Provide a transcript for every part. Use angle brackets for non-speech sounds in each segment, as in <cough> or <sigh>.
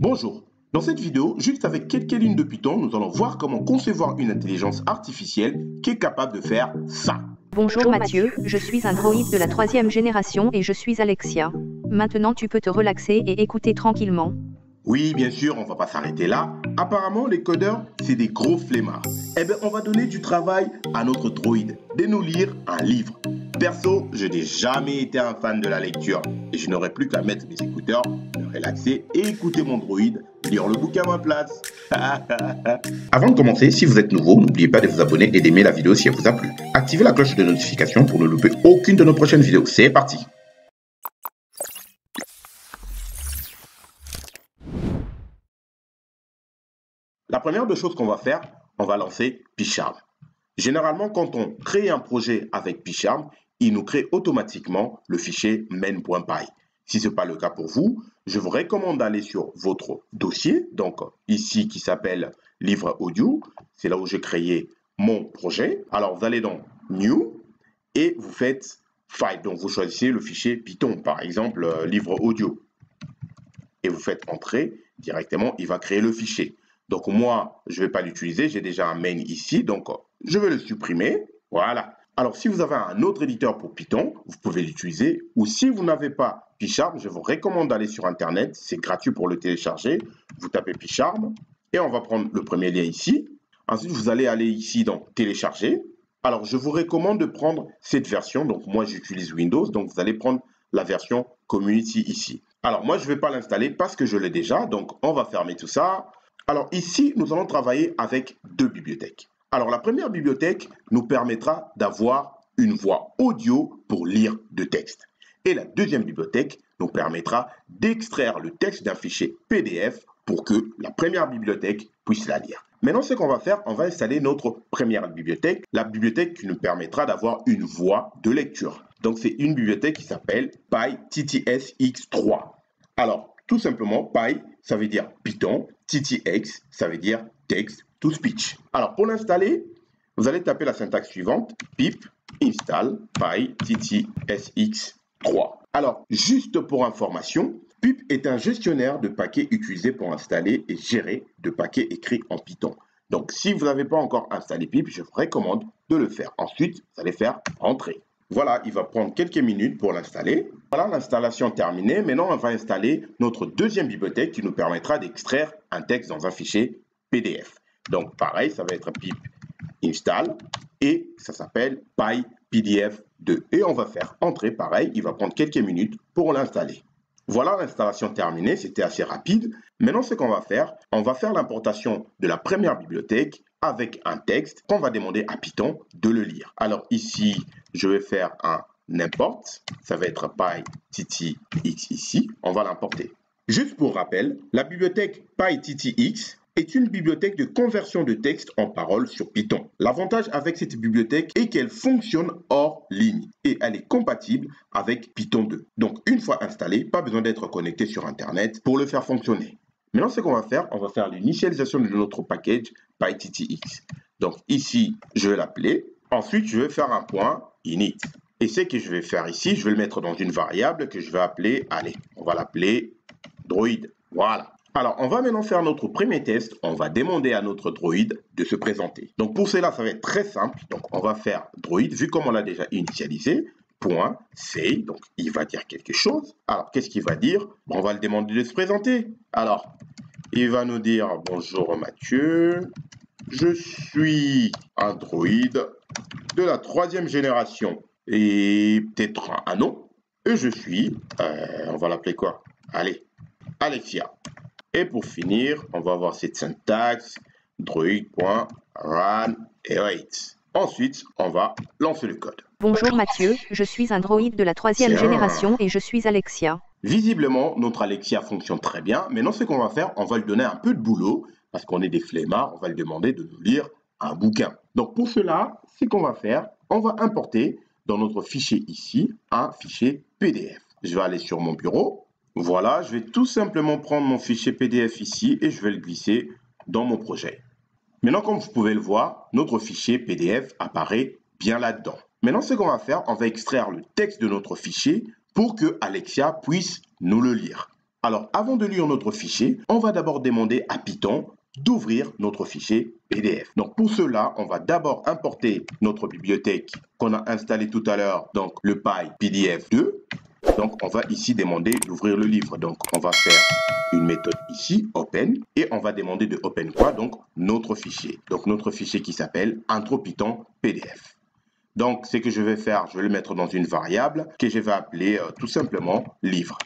Bonjour. Dans cette vidéo, juste avec quelques lignes de Python, nous allons voir comment concevoir une intelligence artificielle qui est capable de faire ça. Bonjour Mathieu, je suis un droïde de la troisième génération et je suis Alexia. Maintenant tu peux te relaxer et écouter tranquillement. Oui, bien sûr, on va pas s'arrêter là. Apparemment, les codeurs, c'est des gros flemmards. Eh bien, on va donner du travail à notre droïde de nous lire un livre. Perso, je n'ai jamais été un fan de la lecture et je n'aurais plus qu'à mettre mes écouteurs, relaxer et écouter mon droïde lire le bouquin à ma place. <laughs> Avant de commencer, si vous êtes nouveau, n'oubliez pas de vous abonner et d'aimer la vidéo si elle vous a plu. Activez la cloche de notification pour ne louper aucune de nos prochaines vidéos. C'est parti La première des choses qu'on va faire, on va lancer PyCharm. Généralement, quand on crée un projet avec PyCharm, il nous crée automatiquement le fichier main.py. Si ce n'est pas le cas pour vous, je vous recommande d'aller sur votre dossier, donc ici qui s'appelle livre audio. C'est là où j'ai créé mon projet. Alors vous allez dans New et vous faites File. Donc vous choisissez le fichier Python, par exemple euh, livre audio. Et vous faites Entrer directement, il va créer le fichier. Donc moi, je ne vais pas l'utiliser, j'ai déjà un main ici, donc je vais le supprimer. Voilà. Alors, si vous avez un autre éditeur pour Python, vous pouvez l'utiliser. Ou si vous n'avez pas PyCharm, je vous recommande d'aller sur Internet. C'est gratuit pour le télécharger. Vous tapez PyCharm et on va prendre le premier lien ici. Ensuite, vous allez aller ici dans Télécharger. Alors, je vous recommande de prendre cette version. Donc, moi, j'utilise Windows. Donc, vous allez prendre la version Community ici. Alors, moi, je ne vais pas l'installer parce que je l'ai déjà. Donc, on va fermer tout ça. Alors, ici, nous allons travailler avec deux bibliothèques. Alors la première bibliothèque nous permettra d'avoir une voix audio pour lire de texte. Et la deuxième bibliothèque nous permettra d'extraire le texte d'un fichier PDF pour que la première bibliothèque puisse la lire. Maintenant, ce qu'on va faire, on va installer notre première bibliothèque, la bibliothèque qui nous permettra d'avoir une voix de lecture. Donc, c'est une bibliothèque qui s'appelle PyTTSX3. Alors, tout simplement, Py, ça veut dire Python, TTX, ça veut dire Text to Speech. Alors, pour l'installer, vous allez taper la syntaxe suivante, pip install pyttsx3. Alors, juste pour information, pip est un gestionnaire de paquets utilisé pour installer et gérer de paquets écrits en Python. Donc, si vous n'avez pas encore installé pip, je vous recommande de le faire. Ensuite, vous allez faire entrer. Voilà, il va prendre quelques minutes pour l'installer. Voilà l'installation terminée. Maintenant, on va installer notre deuxième bibliothèque qui nous permettra d'extraire un texte dans un fichier PDF. Donc, pareil, ça va être pip install et ça s'appelle pypdf2. Et on va faire entrer, pareil, il va prendre quelques minutes pour l'installer. Voilà l'installation terminée, c'était assez rapide. Maintenant, ce qu'on va faire, on va faire l'importation de la première bibliothèque avec un texte qu'on va demander à Python de le lire. Alors ici, je vais faire un n'importe, ça va être pyttx ici, on va l'importer. Juste pour rappel, la bibliothèque pyttx est une bibliothèque de conversion de texte en paroles sur Python. L'avantage avec cette bibliothèque est qu'elle fonctionne hors ligne et elle est compatible avec Python 2. Donc une fois installée, pas besoin d'être connecté sur Internet pour le faire fonctionner. Maintenant, ce qu'on va faire, on va faire l'initialisation de notre package pyttx. Donc ici, je vais l'appeler. Ensuite, je vais faire un point init. Et ce que je vais faire ici, je vais le mettre dans une variable que je vais appeler, allez, on va l'appeler droid. Voilà. Alors, on va maintenant faire notre premier test. On va demander à notre droïde de se présenter. Donc, pour cela, ça va être très simple. Donc, on va faire droïde, vu comme on l'a déjà initialisé, point say. Donc, il va dire quelque chose. Alors, qu'est-ce qu'il va dire? On va le demander de se présenter. Alors, il va nous dire bonjour Mathieu. Je suis un droïde de la troisième génération et peut-être un nom. Et je suis, euh, on va l'appeler quoi? Allez, Alexia. Et pour finir, on va avoir cette syntaxe droid.run et wait. Ensuite, on va lancer le code. Bonjour Mathieu, je suis un droïde de la troisième génération et je suis Alexia. Visiblement, notre Alexia fonctionne très bien. Maintenant, ce qu'on va faire, on va lui donner un peu de boulot, parce qu'on est des flemmards, on va lui demander de nous lire un bouquin. Donc pour cela, ce qu'on va faire, on va importer dans notre fichier ici un fichier PDF. Je vais aller sur mon bureau, voilà, je vais tout simplement prendre mon fichier PDF ici et je vais le glisser dans mon projet. Maintenant, comme vous pouvez le voir, notre fichier PDF apparaît bien là-dedans. Maintenant, ce qu'on va faire, on va extraire le texte de notre fichier pour que Alexia puisse nous le lire. Alors, avant de lire notre fichier, on va d'abord demander à Python d'ouvrir notre fichier PDF. Donc pour cela, on va d'abord importer notre bibliothèque qu'on a installée tout à l'heure, donc le PDF 2. Donc on va ici demander d'ouvrir le livre. Donc on va faire une méthode ici, open, et on va demander de open quoi? Donc notre fichier. Donc notre fichier qui s'appelle Python PDF. Donc ce que je vais faire, je vais le mettre dans une variable que je vais appeler euh, tout simplement livre.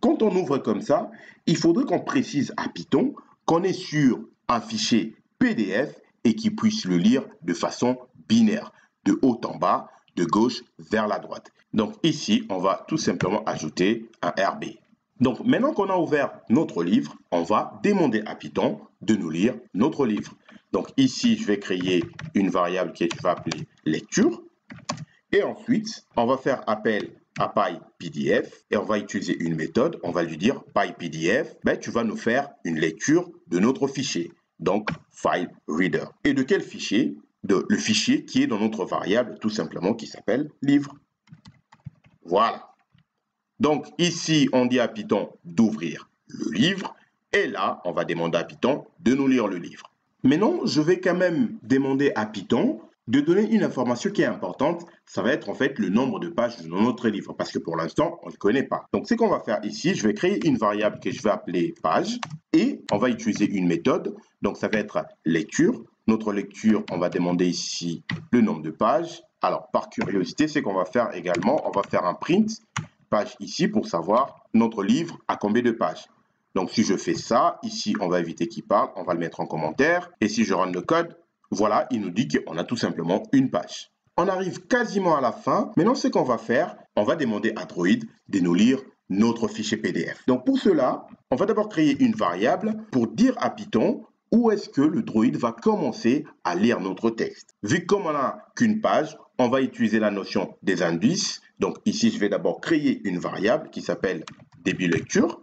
Quand on ouvre comme ça, il faudrait qu'on précise à Python qu'on est sur un fichier PDF et qu'il puisse le lire de façon binaire, de haut en bas, de gauche vers la droite. Donc ici, on va tout simplement ajouter un RB. Donc maintenant qu'on a ouvert notre livre, on va demander à Python de nous lire notre livre. Donc ici, je vais créer une variable que je vais appeler lecture. Et ensuite, on va faire appel à PyPDF et on va utiliser une méthode. On va lui dire PyPDF, ben, tu vas nous faire une lecture de notre fichier, donc file reader. Et de quel fichier Le fichier qui est dans notre variable tout simplement qui s'appelle livre. Voilà. Donc ici, on dit à Python d'ouvrir le livre et là, on va demander à Python de nous lire le livre. Maintenant, je vais quand même demander à Python de donner une information qui est importante, ça va être en fait le nombre de pages de notre livre, parce que pour l'instant, on ne le connaît pas. Donc, ce qu'on va faire ici, je vais créer une variable que je vais appeler page, et on va utiliser une méthode. Donc, ça va être lecture. Notre lecture, on va demander ici le nombre de pages. Alors, par curiosité, c'est qu'on va faire également, on va faire un print page ici pour savoir notre livre à combien de pages. Donc, si je fais ça, ici, on va éviter qu'il parle, on va le mettre en commentaire. Et si je run le code, voilà, il nous dit qu'on a tout simplement une page. On arrive quasiment à la fin. Maintenant, ce qu'on va faire, on va demander à Droid de nous lire notre fichier PDF. Donc pour cela, on va d'abord créer une variable pour dire à Python où est-ce que le droïde va commencer à lire notre texte. Vu qu'on n'a qu'une page, on va utiliser la notion des indices. Donc ici, je vais d'abord créer une variable qui s'appelle début lecture.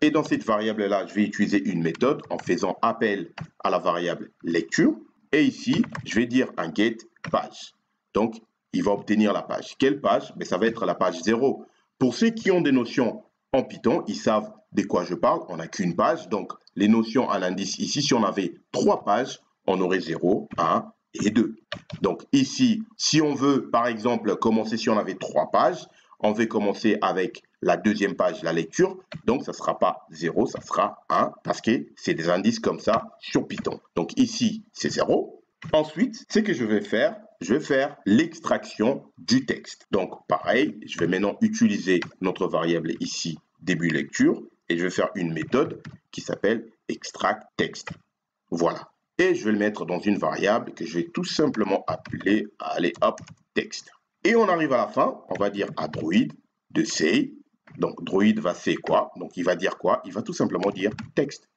Et dans cette variable-là, je vais utiliser une méthode en faisant appel à la variable lecture. Et ici, je vais dire un get page. Donc, il va obtenir la page. Quelle page? Mais ben, Ça va être la page 0. Pour ceux qui ont des notions en Python, ils savent de quoi je parle. On n'a qu'une page. Donc, les notions à l'indice ici, si on avait trois pages, on aurait 0, 1 et 2. Donc, ici, si on veut, par exemple, commencer, si on avait trois pages, on va commencer avec la deuxième page, la lecture. Donc, ça ne sera pas 0, ça sera 1 parce que c'est des indices comme ça sur Python. Donc, ici, c'est 0. Ensuite, ce que je vais faire, je vais faire l'extraction du texte. Donc, pareil, je vais maintenant utiliser notre variable ici, début lecture, et je vais faire une méthode qui s'appelle extract text. Voilà. Et je vais le mettre dans une variable que je vais tout simplement appeler, allez hop, texte. Et on arrive à la fin, on va dire à Druid de say. Donc Druid va say quoi? Donc il va dire quoi? Il va tout simplement dire texte.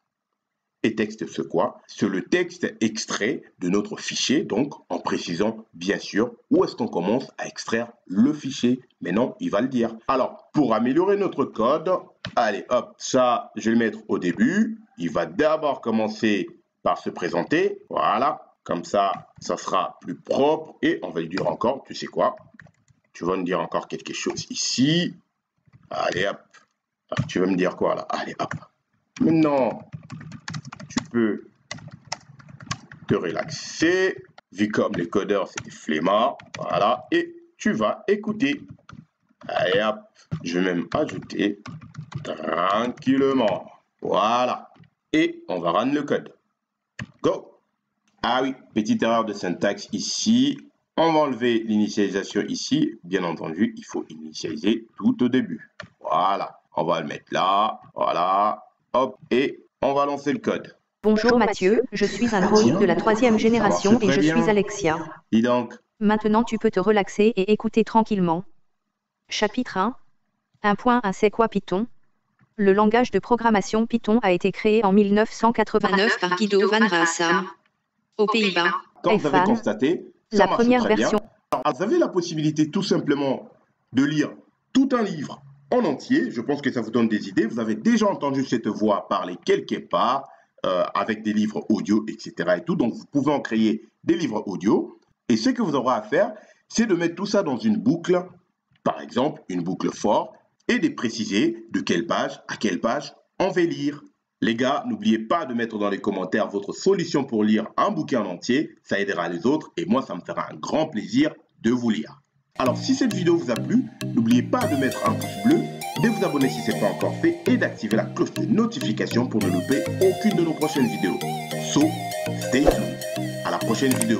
Et texte c'est quoi? C'est le texte extrait de notre fichier, donc en précisant bien sûr où est-ce qu'on commence à extraire le fichier. Mais non, il va le dire. Alors, pour améliorer notre code, allez hop, ça je vais le mettre au début. Il va d'abord commencer par se présenter. Voilà, comme ça, ça sera plus propre. Et on va lui dire encore, tu sais quoi? Tu vas me dire encore quelque chose ici. Allez, hop. Ah, tu vas me dire quoi là? Allez, hop. Maintenant, tu peux te relaxer. Vu comme les c'est des. Voilà. Et tu vas écouter. Allez, hop. Je vais même ajouter tranquillement. Voilà. Et on va rendre le code. Go. Ah oui, petite erreur de syntaxe ici. On va enlever l'initialisation ici. Bien entendu, il faut initialiser tout au début. Voilà. On va le mettre là. Voilà. Hop. Et on va lancer le code. Bonjour Mathieu, je suis un droïde de la troisième génération et je suis Alexia. Et donc Maintenant tu peux te relaxer et écouter tranquillement. Chapitre 1. Un point, un c'est quoi Python? Le langage de programmation Python a été créé en 1989 par Guido van Rossum aux Pays-Bas. Comme vous avez constaté, la première version. vous avez la possibilité tout simplement de lire tout un livre en entier. Je pense que ça vous donne des idées. Vous avez déjà entendu cette voix parler quelque part euh, avec des livres audio, etc. Et tout. Donc, vous pouvez en créer des livres audio. Et ce que vous aurez à faire, c'est de mettre tout ça dans une boucle, par exemple, une boucle for. et de préciser de quelle page à quelle page on va lire. Les gars, n'oubliez pas de mettre dans les commentaires votre solution pour lire un bouquin en entier. Ça aidera les autres et moi, ça me fera un grand plaisir de vous lire. Alors, si cette vidéo vous a plu, n'oubliez pas de mettre un pouce bleu, de vous abonner si ce n'est pas encore fait et d'activer la cloche de notification pour ne louper aucune de nos prochaines vidéos. So, stay tuned. À la prochaine vidéo.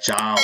Ciao